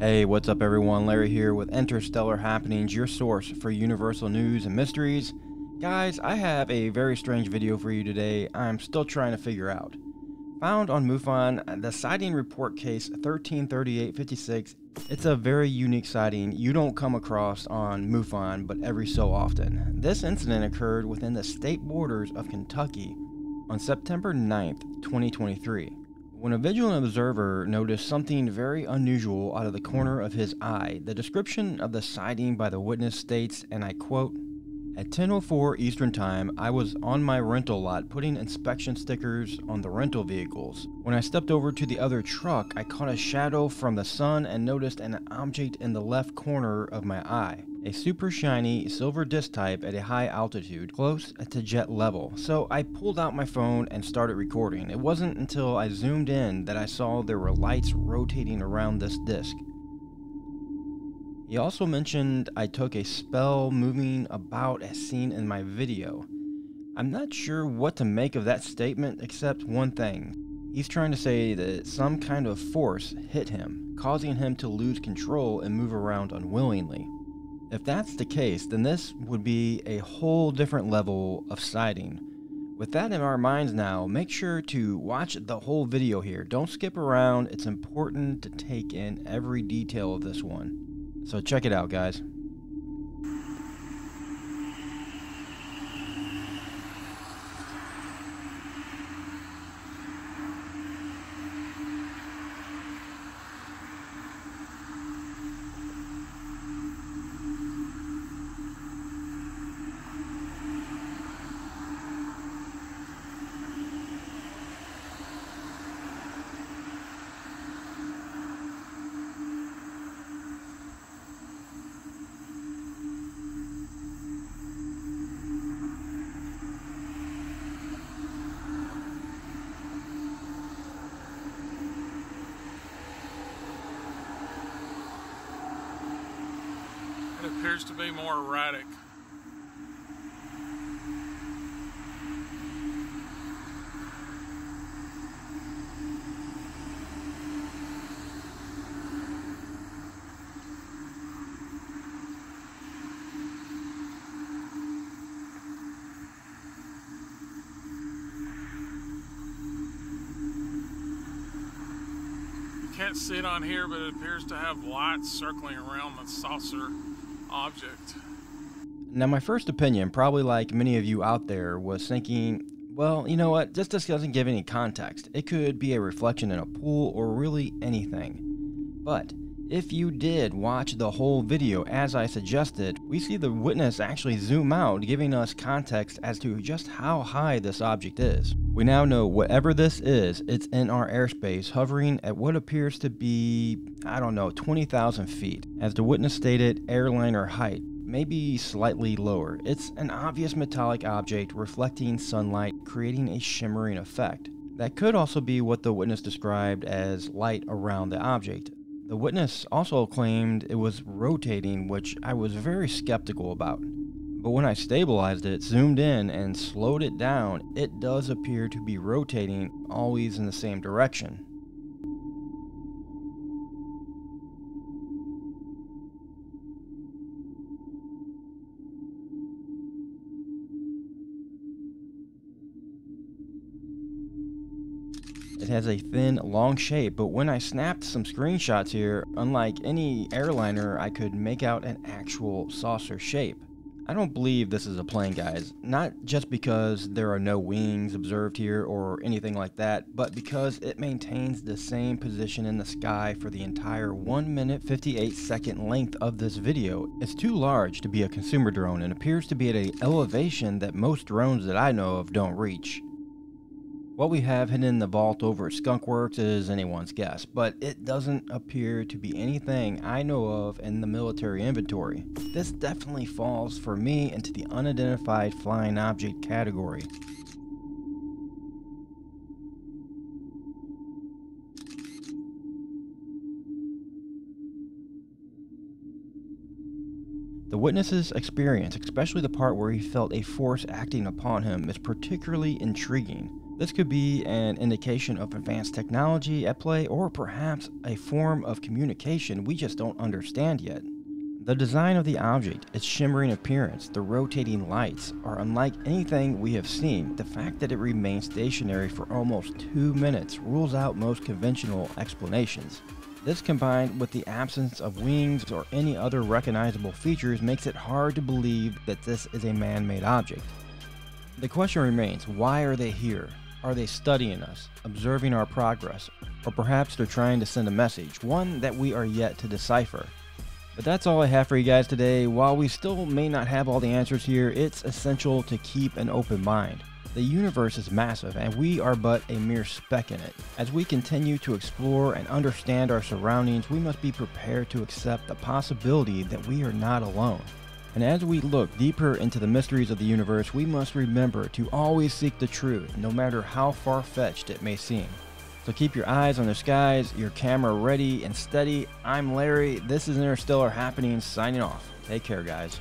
Hey, what's up, everyone? Larry here with Interstellar Happenings, your source for universal news and mysteries. Guys, I have a very strange video for you today I'm still trying to figure out. Found on MUFON, the sighting report case 133856. It's a very unique sighting you don't come across on MUFON, but every so often. This incident occurred within the state borders of Kentucky on September 9th, 2023. When a vigilant observer noticed something very unusual out of the corner of his eye, the description of the sighting by the witness states, and I quote, at 10:04 Eastern Time, I was on my rental lot putting inspection stickers on the rental vehicles. When I stepped over to the other truck, I caught a shadow from the sun and noticed an object in the left corner of my eye. A super shiny silver disc type at a high altitude, close to jet level. So I pulled out my phone and started recording. It wasn't until I zoomed in that I saw there were lights rotating around this disc. He also mentioned I took a spell moving about as seen in my video. I'm not sure what to make of that statement except one thing. He's trying to say that some kind of force hit him, causing him to lose control and move around unwillingly. If that's the case, then this would be a whole different level of sighting. With that in our minds now, make sure to watch the whole video here. Don't skip around, it's important to take in every detail of this one. So check it out, guys. Appears to be more erratic. You can't see it on here, but it appears to have lights circling around the saucer object. Now, my first opinion, probably like many of you out there, was thinking, well, you know what, this just doesn't give any context. It could be a reflection in a pool or really anything. But if you did watch the whole video as I suggested, we see the witness actually zoom out, giving us context as to just how high this object is. We now know whatever this is, it's in our airspace, hovering at what appears to be, I don't know, 20,000 feet. As the witness stated, airliner height, maybe slightly lower. It's an obvious metallic object reflecting sunlight, creating a shimmering effect. That could also be what the witness described as light around the object, the witness also claimed it was rotating, which I was very skeptical about. But when I stabilized it, zoomed in, and slowed it down, it does appear to be rotating, always in the same direction. It has a thin, long shape, but when I snapped some screenshots here, unlike any airliner, I could make out an actual saucer shape. I don't believe this is a plane, guys. Not just because there are no wings observed here or anything like that, but because it maintains the same position in the sky for the entire 1 minute 58 second length of this video. It's too large to be a consumer drone and appears to be at an elevation that most drones that I know of don't reach. What we have hidden in the vault over at Skunkworks is anyone's guess, but it doesn't appear to be anything I know of in the military inventory. This definitely falls for me into the unidentified flying object category. The witness's experience, especially the part where he felt a force acting upon him, is particularly intriguing. This could be an indication of advanced technology at play or perhaps a form of communication we just don't understand yet. The design of the object, its shimmering appearance, the rotating lights are unlike anything we have seen. The fact that it remains stationary for almost two minutes rules out most conventional explanations. This combined with the absence of wings or any other recognizable features makes it hard to believe that this is a man made object. The question remains why are they here? Are they studying us, observing our progress, or perhaps they're trying to send a message, one that we are yet to decipher? But that's all I have for you guys today. While we still may not have all the answers here, it's essential to keep an open mind. The universe is massive, and we are but a mere speck in it. As we continue to explore and understand our surroundings, we must be prepared to accept the possibility that we are not alone. And as we look deeper into the mysteries of the universe, we must remember to always seek the truth, no matter how far fetched it may seem. So keep your eyes on the skies, your camera ready and steady. I'm Larry. This is Interstellar Happenings signing off. Take care, guys.